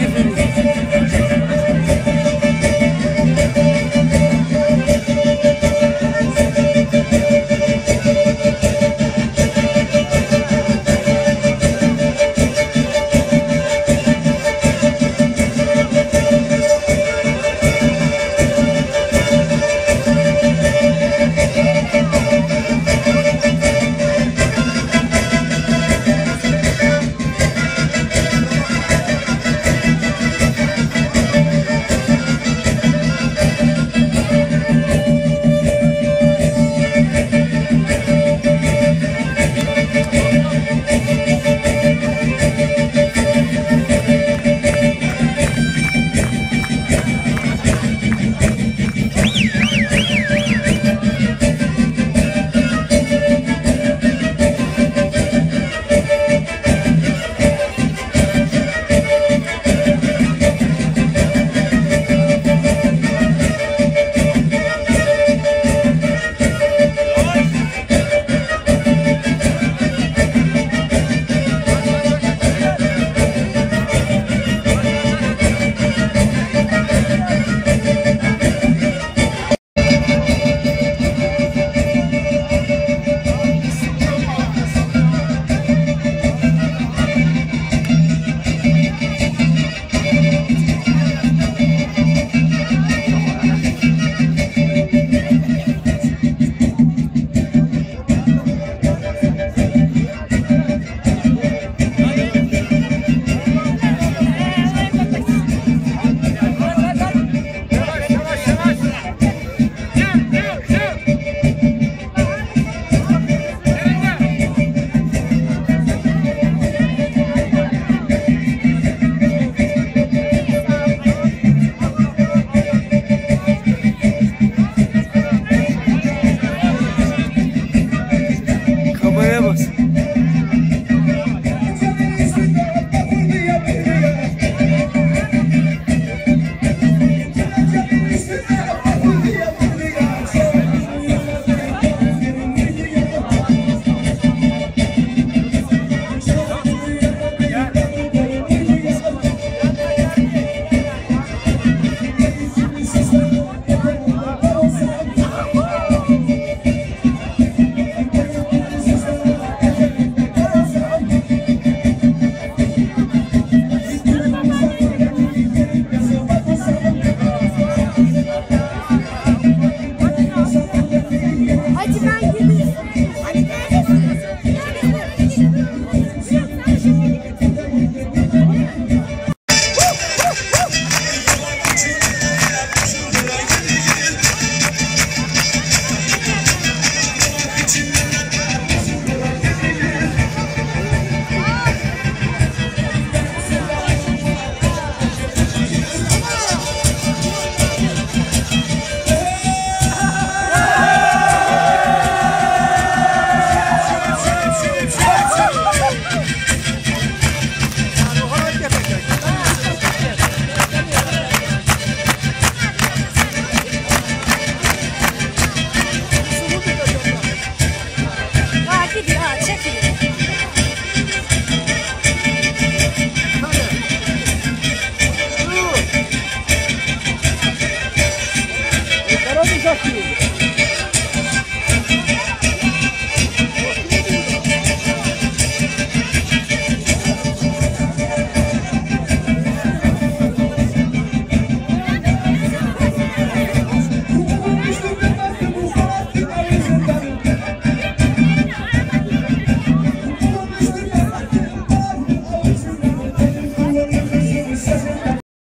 forgive me. одинакие.